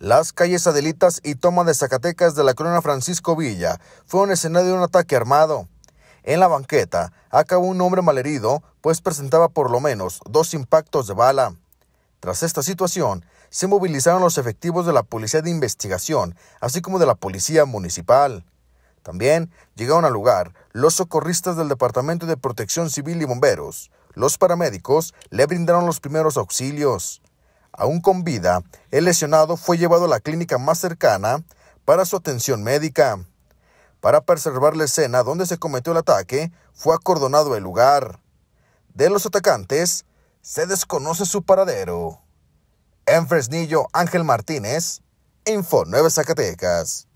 Las calles Adelitas y Toma de Zacatecas de la colonia Francisco Villa fueron escenario de un ataque armado. En la banqueta acabó un hombre malherido, pues presentaba por lo menos dos impactos de bala. Tras esta situación, se movilizaron los efectivos de la Policía de Investigación, así como de la Policía Municipal. También llegaron al lugar los socorristas del Departamento de Protección Civil y Bomberos. Los paramédicos le brindaron los primeros auxilios. Aún con vida, el lesionado fue llevado a la clínica más cercana para su atención médica. Para preservar la escena donde se cometió el ataque, fue acordonado el lugar. De los atacantes, se desconoce su paradero. En Fresnillo, Ángel Martínez, Info 9 Zacatecas.